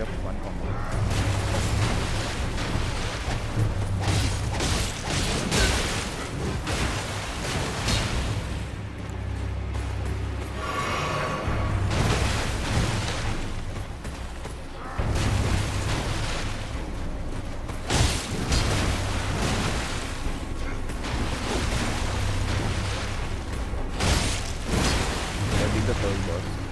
Yep, one combo. The third boss.